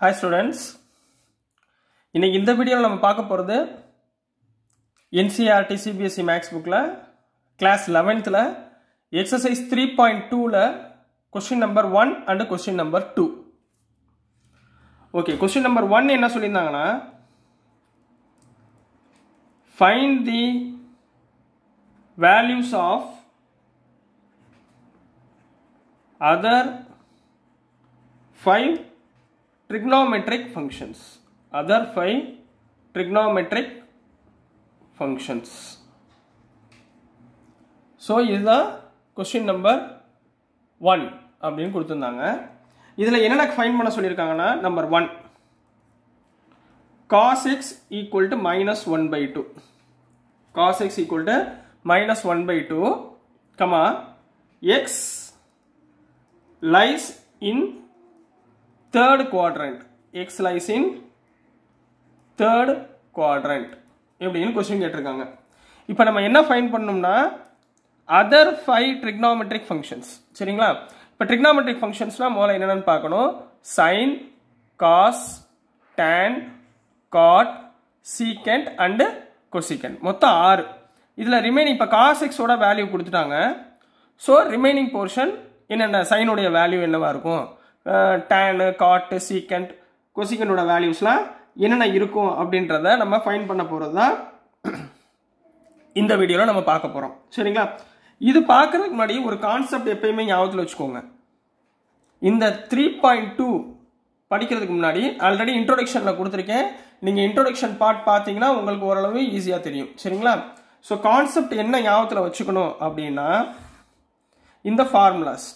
Hi students இன்றைக்கி இந்த வீடியோவில் நம்ம பார்க்க போகிறது என்சிஆர்டி சிபிஎஸ்சி மேக்ஸ் புக்கில் கிளாஸ் லெவன்த்தில் எக்ஸசைஸ் த்ரீ பாயிண்ட் டூவில் question number one and question number two okay question number one என்ன சொல்லியிருந்தாங்கன்னா find the values of other five trigonometric functions. Other five trigonometric functions. So இதுதான் question number one அப்படின்னு கொடுத்துருந்தாங்க. இதில் என்னென்ன find பண்ண சொல்லியிருக்காங்கன்னா number one cos x equal to minus one by two cos x equal to minus one by two comma x lies in third quadrant. X lies in third quadrant. எப்படின்னு question கேட்டிருக்காங்க. இப்போ நம்ம என்ன fine பண்ணோம்னா other five trigonometric functions சரிங்களா? இப்போ trigonometric ஃபங்க்ஷன்ஸ்லாம் முதல்ல என்னென்னு பார்க்கணும். Sin cos tan cot secant and cosecant மொத்தம் ஆறு. இதில் ரிமைனிங் இப்போ காஸ் எக்ஸோட வேல்யூ கொடுத்துட்டாங்க. ஸோ ரிமைனிங் போர்ஷன் என்னென்ன? சைனுடைய வேல்யூ என்னவா இருக்கும்? டேனு காட்டு சீக்கண்ட் கொசிக்கண்டோட வேல்யூஸ்லாம் என்னென்ன இருக்கும் அப்படின்றத நம்ம ஃபைன் பண்ண போகிறது தான் இந்த வீடியோவில் நம்ம பார்க்க போகிறோம் சரிங்களா? இது பார்க்குறதுக்கு முன்னாடி ஒரு கான்செப்ட் எப்பயுமே ஞாபகத்தில் வச்சுக்கோங்க. இந்த த்ரீ பாயிண்ட் டூ படிக்கிறதுக்கு முன்னாடி ஆல்ரெடி இன்ட்ரோடக்ஷனில் கொடுத்துருக்கேன். நீங்கள் இன்ட்ரோடக்ஷன் பார்ட் பார்த்தீங்கன்னா உங்களுக்கு ஓரளவு ஈஸியாக தெரியும். சரிங்களா? ஸோ கான்செப்ட் என்ன ஞாபகத்தில் வச்சுக்கணும் அப்படின்னா இந்த ஃபார்முலாஸ்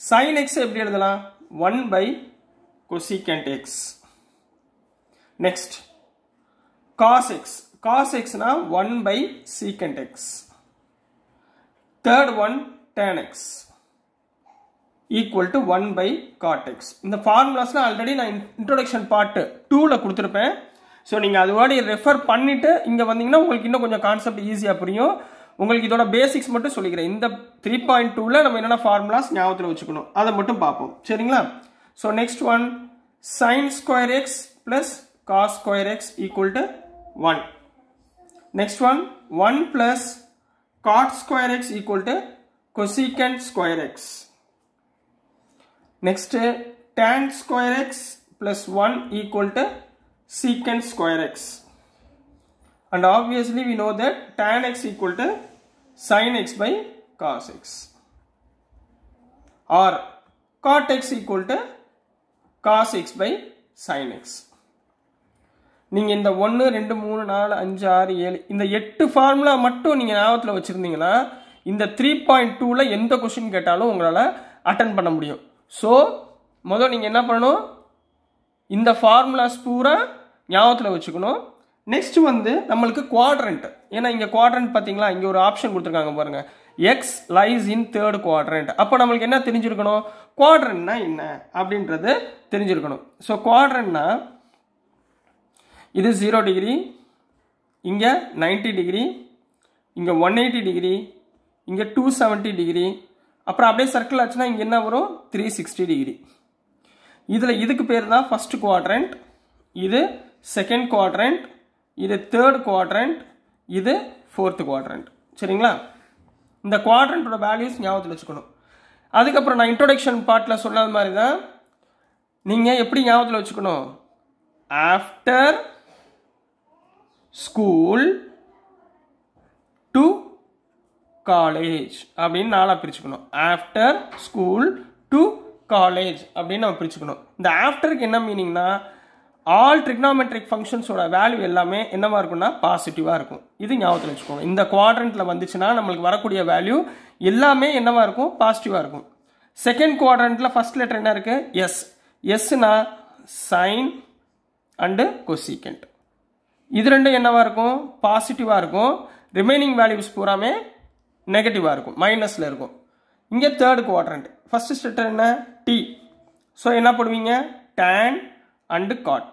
சைன் எக்ஸ் எப்படி எழுதலாம்? 1 by cosecant x. Next, cos x. Cos x na 1 by secant x. Third one, tan x equal to 1 by cot x. இந்த ஃபார்முலாஸ்லாம் ஆல்ரெடி நான் introduction part 2ல குடுத்திருப்பேன். ஸோ நீங்கள் அது வாடி ரெஃபர் பண்ணிவிட்டு இங்கே வந்தீங்கன்னா உங்களுக்கு இன்னும் கொஞ்சம் கான்செப்ட் ஈஸியாக புரியும் உங்களுக்கு இதோட பேசிக்ஸ் மட்டும் சொல்லிக்கிறேன். இந்த த்ரீ பாயிண்ட் டூவில் நம்ம என்னென்ன ஃபார்முலாஸ் ஞாபகத்தில் வச்சுக்கணும்? அதை மட்டும் பார்ப்போம். சரிங்களா? So next one sin square x plus cos square x equal to one next one one plus cot square x equal to cosecant square x next tan square x plus one equal to secant square x and obviously we know that tan x equal to sin x by cos x. Or cot x equal to cos x by sin x. நீங்க இந்த ஒன்று ரெண்டு மூணு நாலு அஞ்சு ஆறு ஏழு இந்த எட்டு ஃபார்முலா மட்டும் நீங்க ஞாபகத்தில் வச்சுருந்தீங்கன்னா இந்த த்ரீ பாயிண்ட் டூவில் எந்த கொஸ்டின் கேட்டாலும் உங்களால் அட்டன் பண்ண முடியும். ஸோ முதல் நீங்கள் என்ன பண்ணணும்? இந்த ஃபார்முலாஸ் பூரா ஞாபகத்தில் வச்சுக்கணும். நெக்ஸ்ட் வந்து நம்மளுக்கு குவாட்ரண்ட் ஏன்னா இங்கே குவாட்ரண்ட் பார்த்தீங்களா இங்கே ஒரு ஆப்ஷன் கொடுத்துருக்காங்க பாருங்க. X lies in third quadrant அப்போ நம்மளுக்கு என்ன தெரிஞ்சிருக்கணும்? குவாட்ரண்ட்னா என்ன? அப்படின்றது தெரிஞ்சிருக்கணும். ஸோ குவாட்ரண்ட்னா இது ஜீரோ டிகிரி இங்கே நைன்டி டிகிரி இங்கே ஒன் எயிட்டி டிகிரி இங்கே டூ செவன்ட்டி டிகிரி அப்புறம் அப்படியே சர்க்கிள் ஆச்சுன்னா இங்கே என்ன வரும்? த்ரீ சிக்ஸ்டி டிகிரி இதில் இதுக்கு பேர் தான் ஃபஸ்ட் குவாட்ரண்ட் இது செகண்ட் குவாட்ரண்ட் இது தேர்ட் குவாட்ரண்ட் இது ஃபோர்த் குவாட்ரண்ட் சரிங்களா? இந்த குவாட்ரண்ட்டோட வேல்யூஸ் ஞாபகத்தில் வச்சுக்கணும். அதுக்கப்புறம் நான் இன்ட்ரொடக்ஷன் பார்ட்டில் சொன்னது மாதிரி தான் நீங்கள் எப்படி ஞாபகத்தில் வச்சுக்கணும்? ஆஃப்டர் ஸ்கூல் டு காலேஜ் அப்படின்னு நாளாக பிரிச்சுக்கணும். ஆஃப்டர் ஸ்கூல் டு காலேஜ் அப்படின்னு நம்ம பிரிச்சுக்கணும். இந்த ஆஃப்டருக்கு என்ன மீனிங்னா ஆல் ட்ரிக்னாமெட்ரிக் ஃபங்க்ஷன்ஸோட வேல்யூ எல்லாமே என்னவாக இருக்கும்னா பாசிட்டிவாக இருக்கும். இது ஞாபகத்தில் வச்சுக்கோங்க. இந்த குவாட்ரண்ட்டில் வந்துச்சுன்னா நம்மளுக்கு வரக்கூடிய வேல்யூ எல்லாமே என்னவாக இருக்கும்? பாசிட்டிவாக இருக்கும். செகண்ட் குவாட்ரண்ட்டில் ஃபஸ்ட் லெட்டர் என்ன இருக்குது எஸ் எஸ்னா சைன் அண்டு கொசிகண்ட் இது ரெண்டும் என்னவாக இருக்கும்? பாசிட்டிவாக இருக்கும். ரிமைனிங் வேல்யூஸ் பூராமே நெகட்டிவாக இருக்கும். மைனஸில் இருக்கும். இங்கே தேர்ட் குவாட்ரண்ட் ஃபஸ்ட்டு ஸ்டெட்டர் என்ன? டி ஸோ என்ன பண்ணுவீங்க டேன் அண்டு காட்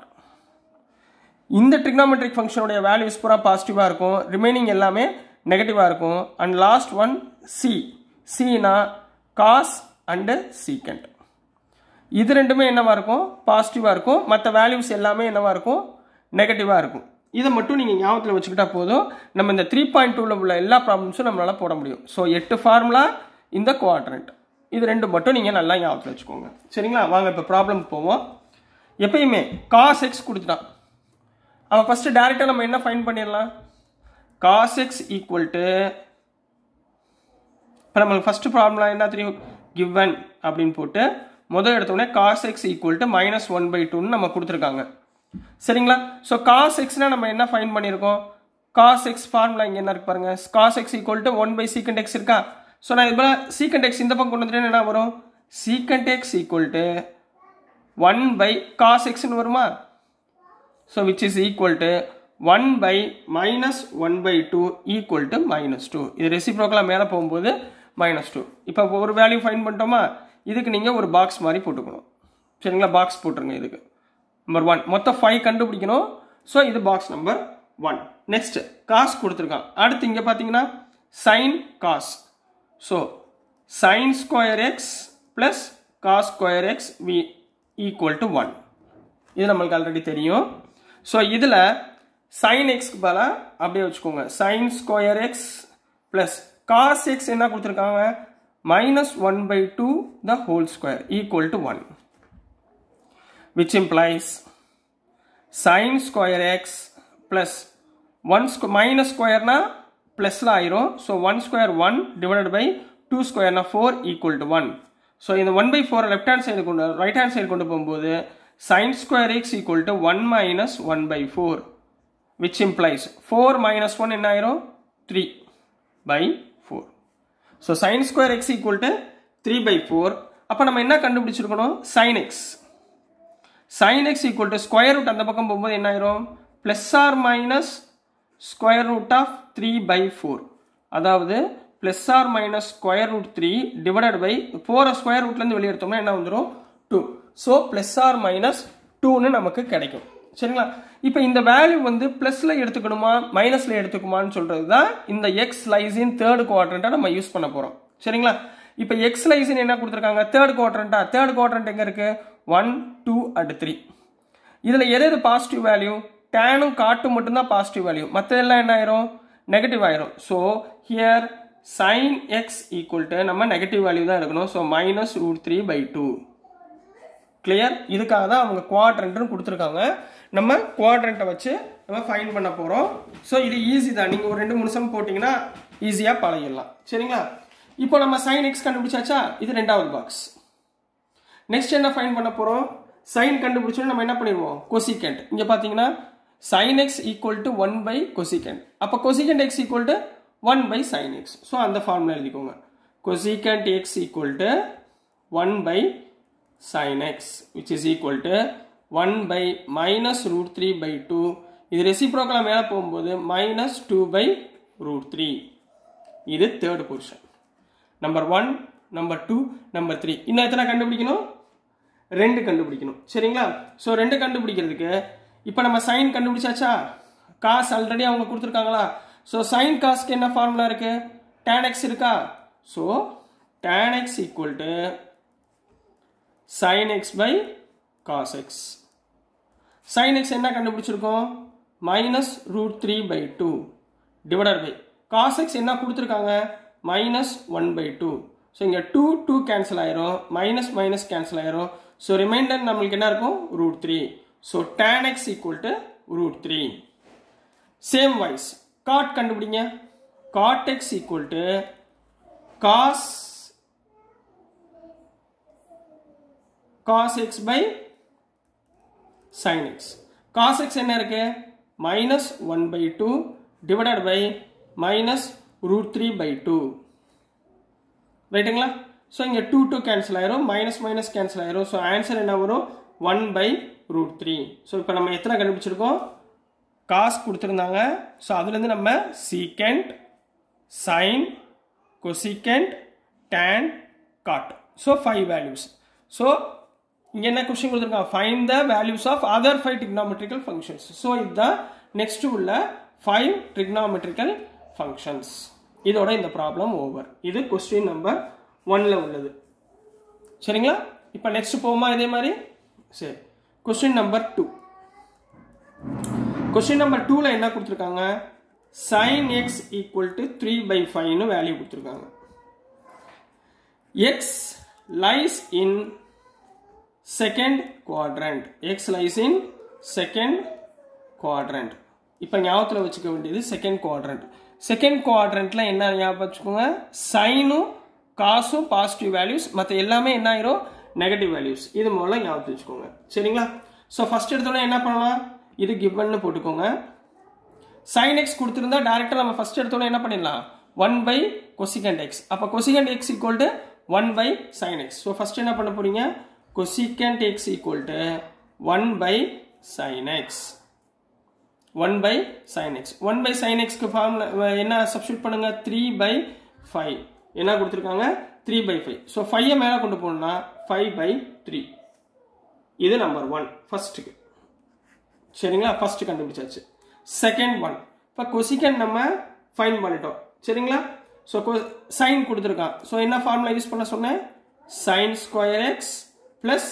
இந்த ட்ரிக்னாமெட்ரிக் ஃபங்க்ஷனுடைய வேல்யூஸ் பூரா பாசிட்டிவாக இருக்கும். ரிமைனிங் எல்லாமே நெகட்டிவாக இருக்கும். அண்ட் லாஸ்ட் ஒன் சி சினா காஸ் அண்டு சீக்கண்ட் இது ரெண்டுமே என்னவாக இருக்கும்? பாசிட்டிவாக இருக்கும். மற்ற வேல்யூஸ் எல்லாமே என்னவாக இருக்கும்? நெகட்டிவாக இருக்கும். இதை மட்டும் நீங்கள் ஞாபகத்தில் வச்சுக்கிட்டா போதும். நம்ம இந்த த்ரீ பாயிண்ட் டூவில் உள்ள எல்லா ப்ராப்ளம்ஸும் நம்மளால் போட முடியும். ஸோ எட்டு ஃபார்முலா இந்த குவாட்ரண்ட் இது ரெண்டு மட்டும் நீங்கள் நல்லா ஞாபகத்தில் வச்சுக்கோங்க. சரிங்களா? வாங்க இப்போ ப்ராப்ளம் போவோம். எப்பயுமே காஸ் எக்ஸ் கொடுத்துட்டான் அவன் ஃபஸ்ட்டு டேரெக்டாக நம்ம என்ன ஃபைன் பண்ணிடலாம்? காஸ் எக்ஸ் ஈக்குவல் டு இப்போ நம்மளுக்கு ஃபஸ்ட்டு ப்ராப்ளம் என்ன தெரியும்? கிவன் அப்படின்னு போட்டு முதல் எடுத்தோடனே cos x equal to minus one by டூன்னு நம்ம கொடுத்துருக்காங்க. சரிங்களா? ஸோ காஸ் எக்ஸ்னா நம்ம என்ன ஃபைன் பண்ணியிருக்கோம்? காஸ் எக்ஸ் ஃபார்முலா இங்கே என்ன இருக்கு பாருங்க. Cos x equal to one by secant x இருக்கா? ஸோ நான் இது போல் சீக்கண்ட் எக்ஸ் இந்த பக்கம் கொண்டு வந்துட்டேன்னு என்ன வரும்? Secant x equal to one by cos எக்ஸ்னு வருமா? So which is equal to one by minus one by two equal to minus two இது ரெசிப்ரோக்கலாக மேலே போகும்போது மைனஸ் டூ இப்போ ஒரு வேல்யூ ஃபைன் பண்ணிட்டோமா? இதுக்கு நீங்கள் ஒரு பாக்ஸ் மாதிரி போட்டுக்கணும். சரிங்களா? பாக்ஸ் போட்டுருங்க இதுக்கு. நம்பர் ஒன் மொத்தம் ஃபைவ் கண்டுபிடிக்கணும். ஸோ இது box number one next cos கொடுத்துருக்கான். அடுத்து இங்கே பார்த்தீங்கன்னா sin cos so sin square x plus cos square x we equal to one இது நம்மளுக்கு ஆல்ரெடி தெரியும். ஸோ இதில் சைன் எக்ஸ்க்கு பதிலாக அப்படியே வச்சுக்கோங்க sin square x plus cos x என்ன கொடுத்துருக்காங்க minus one by two the whole square equal to one which implies sin square x plus 1 squ minus square na plus ல ஆயிரும் so 1 square 1 divided by 2 square na 4 equal to 1 so இந்த 1 by 4 left hand side கொண்டு right hand side கொண்டு போகும்போது sin square x equal to 1 minus 1 by 4 which implies 4 minus 1 என்ன ஆயிரும் 3 by 4 so sin square x equal to 3 by 4 அப்ப நம்ம என்ன கண்டுபிடிச்சிருக்கணும் sin x sin x equal to square root அந்த பக்கம் போகும்போது என்ன ஆயிரும் plus or minus square root of 3 by 4 அதாவது plus or minus square root 3 divided by 4 square rootலேருந்து வெளியே எடுத்தோம்னா என்ன வந்துடும் 2 ஸோ ப்ளஸ் ஆர் மைனஸ் டூன்னு நமக்கு கிடைக்கும். சரிங்களா? இப்போ இந்த வேல்யூ வந்து ப்ளஸில் எடுத்துக்கணுமா மைனஸில் எடுத்துக்குமான்னு சொல்கிறது தான் இந்த எக்ஸ் லைசின் தேர்டு குவாட்ரண்ட்டை நம்ம யூஸ் பண்ண போகிறோம் சரிங்களா? இப்போ எக்ஸ் லைசின் என்ன கொடுத்துருக்காங்க? தேர்ட் குவாட்ரண்ட்டா தேர்ட் குவாட்ரண்ட் எங்கே இருக்குது ஒன் டூ அண்ட் த்ரீ இதில் எது எது பாசிட்டிவ் வேல்யூ டேனும் காட்டும் மட்டும்தான் பாசிட்டிவ் வேல்யூ மற்றதெல்லாம் என்ன ஆயிரும்? நெகட்டிவ் ஆயிரும். So here sin x equal to நம்ம நெகட்டிவ் வேல்யூ தான் எடுக்கணும். So minus root three by two clear இதுக்காக தான் அவங்க குவாட்ரண்ட்னு கொடுத்துருக்காங்க. நம்ம குவாட்ரண்ட்டை வச்சு நம்ம ஃபைன் பண்ண போகிறோம் ஸோ இது ஈஸி தான். நீங்கள் ஒரு ரெண்டு மூணு சம் போட்டிங்கன்னா ஈஸியாக பழகிடலாம். சரிங்களா? இப்போ நம்ம சைன் எக்ஸ் கண்டுபிடிச்சாச்சா? இது ரெண்டாவது பாக்ஸ் நெக்ஸ்ட் என்ன ஃபைன் பண்ண போகிறோம் சைன் கண்டுபிடிச்சோன்னு நம்ம என்ன பண்ணிடுவோம்? கொசிகண்ட் இங்கே பார்த்தீங்கன்னா sin x equal to one by cosecant அப்போ cosecant x equal to one by sin x so அந்த ஃபார்முலா எழுதிக்கோங்க. Cosecant x equal to one by sin x which is equal to 1 by minus root 3 by 2 இது ரெசிப்ரோக்கலாக மேலே போகும்போது minus two by root three இது third position number one number two number three இன்னும் எத்தனை கண்டுபிடிக்கணும்? ரெண்டு கண்டுபிடிக்கணும். சரிங்களா? ஸோ ரெண்டு கண்டுபிடிக்கிறதுக்கு இப்போ நம்ம சைன் கண்டுபிடிச்சாச்சா? காசு ஆல்ரெடி அவங்க கொடுத்துருக்காங்களா? ஸோ சைன் காசுக்கு என்ன ஃபார்முலா இருக்குது tan x இருக்கா? So tan x equal to sin x by cos x sin x என்ன கண்டுபிடிச்சிருக்கோம்? Minus root three by two divider by cos x என்ன கொடுத்துருக்காங்க? Minus one by two so இங்கே two two cancel ஆயிரும். Minus minus cancel ஆயிரும். So remainder நம்மளுக்கு என்ன இருக்கும்? Root three so tan x equal to root three same wise cot கண்டுபிடிங்க. Cot x equal to cos cos x by sin x. Cos x என்ன இருக்கு? minus 1 by 2 divided by minus root 3 by 2 ரைட்டுங்களா so இங்கே two two cancel ஆயிரும். Minus minus cancel ஆயிரும். So answer என்ன வரும்? One by root three so இப்போ நம்ம எத்தனை கண்டுபிடிச்சிருக்கோம்? காசு கொடுத்துருந்தாங்க. ஸோ அதுலேருந்து நம்ம secant sin cosecant tan cot so five values so இங்கே என்ன கொஸ்டின் கொடுத்துருக்காங்க? Find the values of other five trigonometrical functions so இதுதான் நெக்ஸ்ட் உள்ள ஃபைவ் ட்ரிக்னாமெட்ரிக்கல் ஃபங்க்ஷன்ஸ் இதோட இந்த ப்ராப்ளம் ஓவர் இது கொஸ்டின் நம்பர் ஒன்ல உள்ளது. சரிங்களா? இப்போ நெக்ஸ்ட் போமா இதே மாதிரி? சரி. Question number two question number டூவில் என்ன கொடுத்துருக்காங்க? Sin x equal to three by ஃபைவ்னு வேல்யூ கொடுத்துருக்காங்க. X lies in second quadrant. X lies in second quadrant. இப்போ ஞாபகத்தில் வச்சுக்க வேண்டியது செகண்ட் குவாட்ரண்ட் செகண்ட் குவாட்ரண்ட்ல என்ன ஞாபகம் வச்சுக்கோங்க? சைனும் காசும் பாசிட்டிவ் வேல்யூஸ் மற்ற எல்லாமே என்ன ஆயிரும்? நெகட்டிவ் வேல்யூஸ் இது மூலம் ஞாபகத்தில் வச்சுக்கோங்க. சரிங்களா? ஸோ ஃபர்ஸ்ட் எடுத்தோடனே என்ன பண்ணலாம்? இது கிவன்னு போட்டுக்கோங்க. சைன் எக்ஸ் கொடுத்துருந்தா டேரெக்டாக நம்ம ஃபர்ஸ்ட் எடுத்தோடனே என்ன பண்ணிடலாம்? ஒன் பை கொசிகண்ட் எக்ஸ் அப்போ cosecant x equal to one by sin x so first என்ன பண்ண போறீங்க cosecant x equal to one by sin x one by sin x one by sin எக்ஸ்க்கு formula என்ன substitute பண்ணுங்க? Three by five என்ன கொடுத்துருக்காங்க? Three by five so ஃபைவை மேலே கொண்டு போன்னா ஃபைவ் பை த்ரீ இது நம்பர் ஒன் ஃபர்ஸ்ட்டுக்கு சரிங்களா? First கண்டுபிடிச்சாச்சு. செகண்ட் ஒன் இப்போ கொசிகன் நம்ம ஃபைன் பண்ணிட்டோம். சரிங்களா? ஸோ சைன் கொடுத்துருக்கான். ஸோ என்ன ஃபார்முலா யூஸ் பண்ண சொன்னேன்? Sin square x plus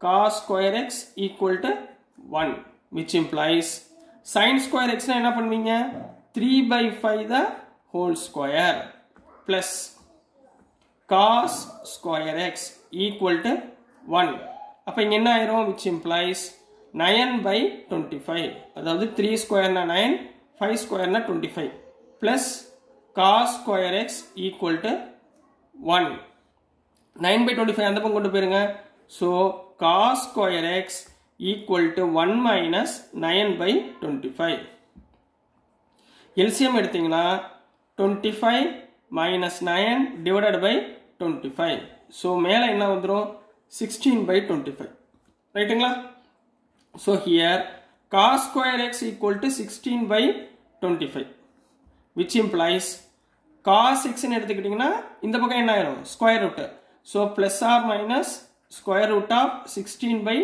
cos square x equal to one which implies sin square x என்ன பண்ணுவீங்க? Three by five the whole square plus cos square x equal to one அப்போ இங்கே என்ன ஆயிரும்? which implies nine by twenty five அதாவது three ஸ்கொயர்னா nine five ஸ்கொயர்னா twenty five plus cos square x equal to one nine by twenty five அந்த பக்கம் கொண்டு போயிருங்க. So cos square x equal to one minus nine by twenty five LCM எடுத்தீங்கன்னா twenty five minus nine divided by twenty five so மேலே என்ன வந்துடும் sixteen by twenty five ரைட்டுங்களா So here cos square x equal to 16 by 25 which implies cos cos ன்னு எடுத்துக்கிட்டிங்கன்னா இந்த பக்கம் என்ன ஆயிரும்? Square root so plus or minus square root of sixteen by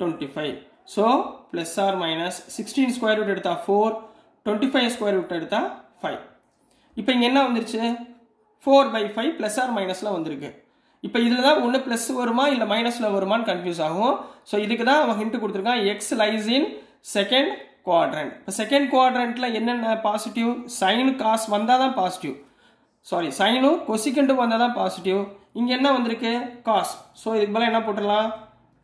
twenty five so plus or minus sixteen square root எடுத்தா four twenty five square root எடுத்தா five இப்போ இங்கே என்ன வந்துருச்சு? Four by five plus or மைனஸில் வந்திருக்கு. இப்போ இதில் தான் ஒன்று ப்ளஸ் வருமா இல்லை மைனஸில் வருமான்னு கன்ஃபியூஸ் ஆகும். ஸோ இதுக்கு தான் அவன் ஹிண்ட் கொடுத்துருக்கான். X lies in second quadrant இப்போ செகண்ட் குவாட்ரண்ட்டில் என்னென்ன பாசிட்டிவ் சைனு காசு வந்தால் தான் பாசிட்டிவ் சாரி சைனும் கொசிகண்டும் வந்தால் தான் பாசிட்டிவ் இங்கே என்ன வந்திருக்கு? காஸ் ஸோ இதுக்கு பதிலாக என்ன போட்டுடலாம்?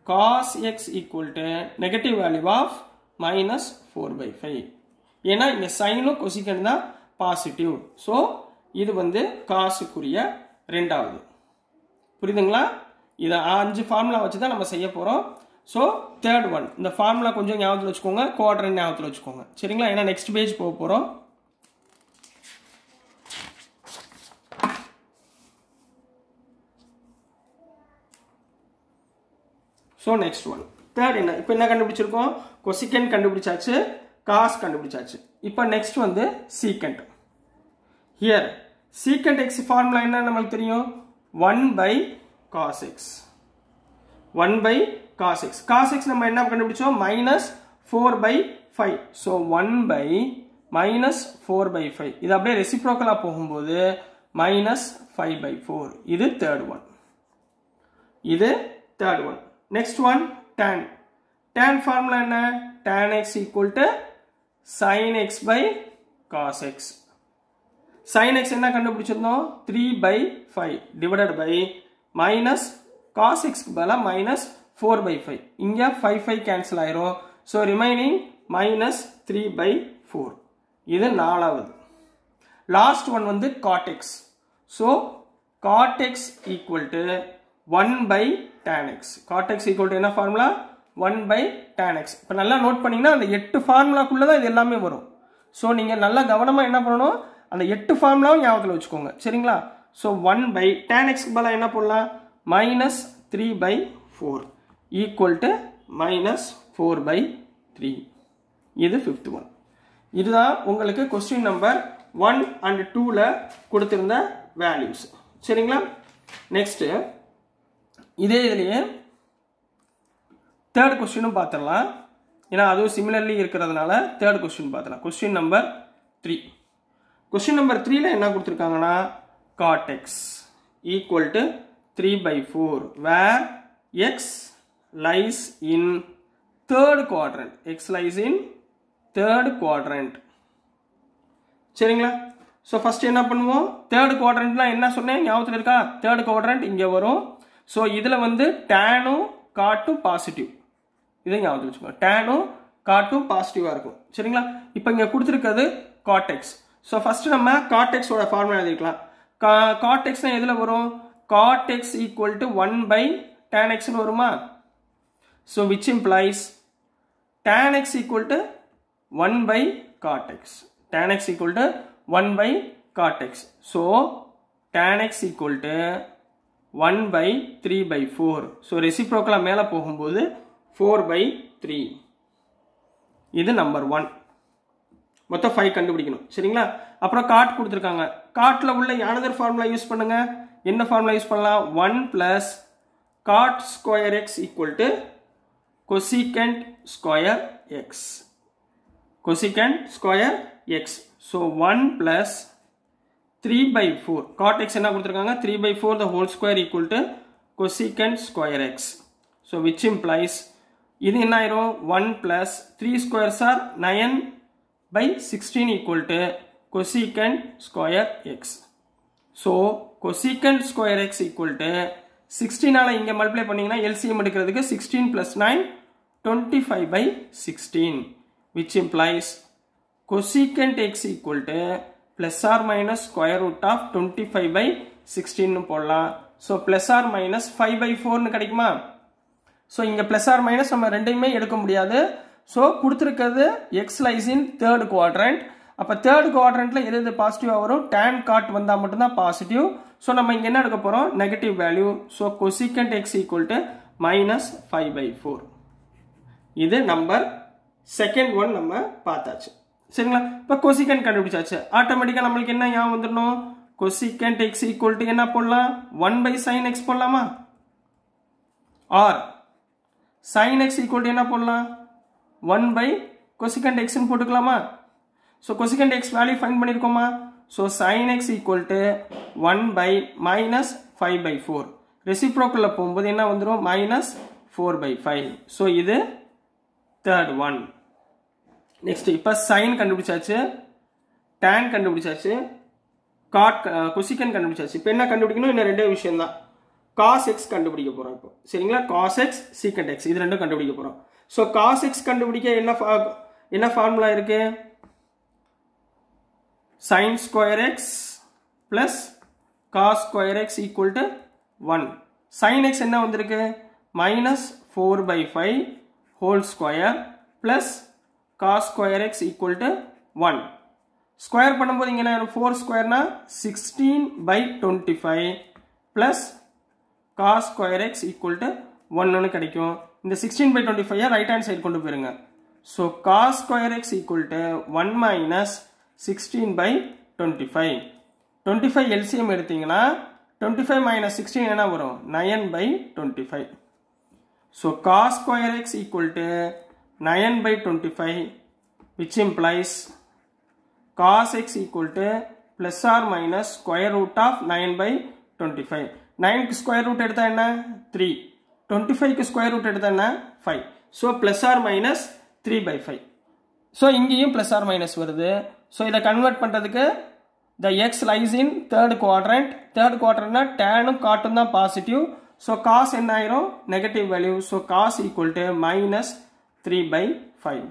Cos x equal to negative value of minus four by five ஏன்னா இங்கே சைனும் கொசிக்கன் தான் பாசிட்டிவ் ஸோ இது வந்து காசுக்குரிய ரெண்டாவது. புரியுதுங்களா? இதை அஞ்சு ஃபார்முலா வச்சு தான் நம்ம செய்ய போகிறோம் ஸோ தேர்ட் ஒன் இந்த ஃபார்முலா கொஞ்சம் ஞாபகத்தில் வச்சுக்கோங்க. குவாட்ரன் ஞாபகத்தில் வச்சுக்கோங்க. சரிங்களா? ஏன்னா நெக்ஸ்ட் பேஜ் போக போகிறோம் ஸோ நெக்ஸ்ட் ஒன் தேர்ட் என்ன? இப்போ என்ன கண்டுபிடிச்சிருக்கோம்? கொசிக்கன் கண்டுபிடிச்சாச்சு காஸ் கண்டுபிடிச்சாச்சு. இப்போ நெக்ஸ்ட் வந்து secant here secant x formula என்ன நம்மளுக்கு தெரியும்? One by cos x one by cos x cos x நம்ம என்ன கண்டுபிடிச்சோம்? Minus four by five so one by minus four by five இது அப்படியே ரெசிப்ரோக்கலாக போகும்போது மைனஸ் ஃபைவ் பை ஃபோர் இது தேர்ட் ஒன் இது third one next one tan tan formula என்ன? Tan x equal to sin x by cos x sin x என்ன கண்டுபிடிச்சிருந்தோம்? Three by five divided by minus cos எக்ஸ்க்கு பதிலாக minus four by five இங்கே five five cancel ஆயிரும். So remaining minus three by four இது நாலாவது. Last one வந்து cot x so cot x equal to one by tan x cot x equal to என்ன formula one by tan x இப்போ நல்லா note பண்ணீங்கன்னா அந்த எட்டு ஃபார்முலாக்குள்ளே தான் இது எல்லாமே வரும். ஸோ நீங்கள் நல்லா கவனமாக என்ன பண்ணணும்? அந்த எட்டு ஃபார்முலாவும் ஞாபகத்தில் வச்சுக்கோங்க. சரிங்களா? ஸோ ஒன் பை டேன் எக்ஸ்க்கு பதிலாக என்ன பண்ணலாம் minus three by four equal to minus four by three இது ஃபிஃப்த் ஒன் இதுதான் உங்களுக்கு கொஸ்டின் நம்பர் ஒன் அண்ட் டூவில் கொடுத்துருந்த வேல்யூஸ் சரிங்களா? நெக்ஸ்ட்டு இதே இதுலேயே தேர்ட் கொஸ்டினும் பார்த்துடலாம். ஏன்னா அதுவும் சிமிலர்லி இருக்கிறதுனால தேர்ட் கொஸ்டின் பார்த்துலாம் question number three question number த்ரீல என்ன கொடுத்துருக்காங்கன்னா cot x equal to three by four where x lies in third quadrant x lies in third quadrant சரிங்களா? ஸோ ஃபஸ்ட் என்ன பண்ணுவோம்? தேர்ட் குவாட்ரண்ட்லாம் என்ன சொன்னேன்? ஞாபகத்தில் இருக்கா? தேர்ட் குவாட்ரண்ட் இங்கே வரும். ஸோ இதில் வந்து டேனும் காட்டும் பாசிட்டிவ் இதை ஞாபகத்தில் வச்சுக்கோங்க. டேனும் காட்டும் பாசிட்டிவாக இருக்கும். சரிங்களா? இப்போ இங்கே கொடுத்துருக்கிறது காட்டெக்ஸ் ஸோ ஃபஸ்ட்டு நம்ம காட்டெக்ஸோட ஃபார்முலா எழுதிக்கலாம் கா காட்டெக்ஸ்னால் எதில் வரும்? Cot x equal to one by tan எக்ஸ்னு வருமா? So which implies tan x x equal to 1 by cot x. tan x equal to 1 by cot x. One by three by four so ரெசிப்ரோக்கெலாம் மேலே போகும்போது four by three இது number one மொத்தம் five கண்டுபிடிக்கணும். சரிங்களா? அப்புறம் God கொடுத்துருக்காங்க. காட்டில் உள்ள யானதர் ஃபார்முலா யூஸ் பண்ணுங்க. என்ன ஃபார்முலா யூஸ் பண்ணலாம்? One plus cot square x equal to cosecant square x. Cosecant square x. So 1 plus 3 by 4 cot x என்ன கொடுத்திருக்காங்க 3 by 4 the whole square equal to cosecant square x so which implies இது என்ன ஆயிரும் 1 plus 3 squares are 9 by 16 equal to cosecant square x so cosecant square x equal to 16 ஆல இங்க multiply பண்ணீங்கன்னா LCM எடுக்கிறதுக்கு 16 plus 9 25 by 16 which implies cosecant x equal to plus or minus square root of 25 by 16 னு போடலாம். So plus or minus five by ஃபோர்னு கிடைக்குமா? So இங்கே plus or minus நம்ம ரெண்டையுமே எடுக்க முடியாது. ஸோ கொடுத்துருக்கிறது எக்ஸ் லைஸ் தேர்டு குவாட்ரண்ட் அப்போ தேர்ட் குவாட்ரண்ட்டில் எது எது பாசிட்டிவாக வரும்? டேன் காட் வந்தால் மட்டும்தான் பாசிட்டிவ் ஸோ நம்ம இங்கே என்ன எடுக்க போகிறோம் negative value so cosecant x equal to minus five by four இது நம்பர் செகண்ட் ஒன் நம்ம பார்த்தாச்சு. சரிங்களா? இப்போ கொசிகன் கண்டுபிடிச்சாச்சு. ஆட்டோமேட்டிக்காக நம்மளுக்கு என்ன ஞாபகம் வந்துடணும்? கொசிகண்ட் எக்ஸ் ஈக்குவல் டு என்ன போடலாம்? ஒன் பை சைன் எக்ஸ் போடலாமா? Or sin x equal to என்ன போடலாம்? ஒன் பை கொசிகண்ட் எக்ஸ்ன்னு போட்டுக்கலாமா? So cosecant x value find பண்ணியிருக்கோமா so sin x equal to one by minus five by four ரெசிப்ரோக்கில் போகும்போது என்ன வந்துடும் minus four by five so இது third one next இப்போ sign கண்டுபிடிச்சாச்சு டேன் கண்டுபிடிச்சாச்சு காட் கொசிக்கன் கண்டுபிடிச்சாச்சு. இப்போ என்ன கண்டுபிடிக்கணும்? இன்னும் ரெண்டே விஷயம் தான் காஸ் எக்ஸ் கண்டுபிடிக்க போகிறோம் இப்போ. சரிங்களா? காஸ் எக்ஸ் சீக்கண்ட் எக்ஸ் இது ரெண்டும் கண்டுபிடிக்க போகிறோம் ஸோ காஸ் எக்ஸ் கண்டுபிடிக்க என்ன fa- என்ன ஃபார்முலா இருக்கு? Sin square x plus cos square x equal to one sin x என்ன வந்திருக்கு? Minus four by five whole square plus cos square x equal to one square பண்ணும்போது இங்கே என்ன four ஸ்கொயர்னா sixteen by twenty five plus cos square x equal to ஒன்னு கிடைக்கும். இந்த sixteen by twenty five right hand side கொண்டு போயிருங்க. So cos square x equal to one minus sixteen by twenty five twenty five LCM எடுத்தீங்கன்னா twenty five minus sixteen என்ன வரும்? Nine by twenty five so cos square x equal to 9 by 25 which implies cos x equal to plus or minus square root of 9 by 25 9 க்கு square root எடுத்தா என்ன 3 25 க்கு square root எடுத்தா என்ன 5 so plus or minus 3 by 5 so இங்கேயும் plus or minus வருது so இதை convert பண்றதுக்கு the x lies in third quadrant third quadrantனா tan காட்டும் தான் positive so cos என்ன ஆயிரும் negative value so cos equal to minus 3 three by five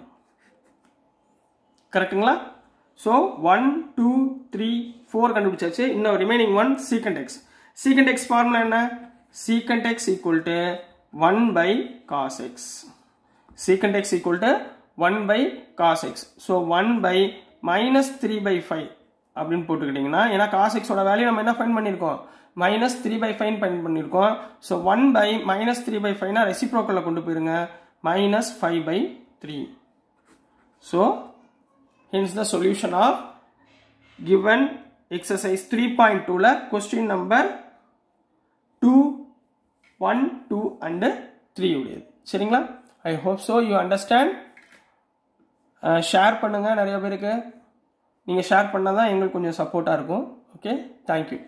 கரெக்ட்டுங்களா so one two three four கண்டுபிடிச்சாச்சு. இன்னும் remaining one secant x secant x formula என்ன? Secant x equal to one by cos x secant x equal to one by cos x so one by minus three by five அப்படின்னு போட்டுக்கிட்டிங்கன்னா ஏன்னா cos எக்ஸோட value நம்ம என்ன find பண்ணியிருக்கோம்? Minus three by fine find பண்ணியிருக்கோம். So one by minus three by ஃபைவ்னா ரெசிப்ரோக்கலில் கொண்டு போயிருங்க. Minus five by three so hence the solution of given exercise 3.2 la question number 2 1 2 and 3 உடையது. சரிங்களா? I hope so you understand share பண்ணுங்கள் நிறைய பேருக்கு. நீங்கள் ஷேர் பண்ணால் தான் எங்களுக்கு கொஞ்சம் சப்போர்ட்டாக இருக்கும். Okay thank you